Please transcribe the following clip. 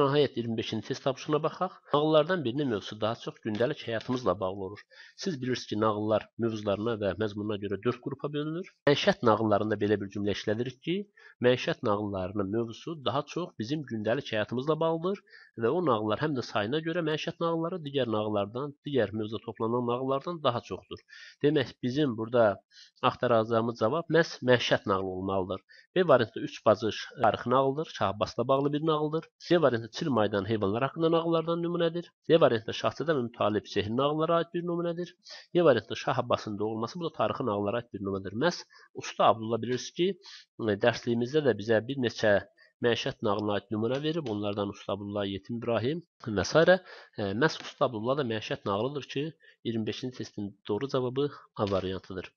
Nəhayət 25-ci test tapşırığına baxaq. Nağıllardan birinin mövzusu daha çox gündəlik həyatımızla bağlı olur. Siz bilirsiniz ki, nağıllar mövzularına və məzmununa görə 4 qrupa bölünür. Məişət nağıllarında belə bir cümlə işlədirik ki, məişət nağıllarının mövzusu daha çox bizim gündəlik həyatımızla bağlıdır və o nağıllar həm də sayına görə məişət nağılları digər nağıllardan, digər mövzuda toplanan nağıllardan daha çoxdur. Demək, bizim burada axtaracağımız cavab məhz məişət nağılı olmalıdır. B variantı 3 bacı tarixi nağıldır, Şah Abbasla bağlı bir nağıldır. C variantı Çil Maydan heyvanlar haqqında nağıllardan nümunədir. D variantı Şahzadə və Mütalib sehri nağıllara aid bir nümunədir. E variantı Şah Abbasın doğulması bu da tarixi nağıllara aid bir nümunədir. Məhz Usta Abdullah bilirsiniz ki, dərsliyimizdə də bizə bir neçə məişət nağılına aid nümunə verib. Onlardan Usta Abdullah, Yetim İbrahim və s. Məhz Usta Abdullah da məişət nağılıdır ki, 25-ci testin doğru cavabı A variantıdır.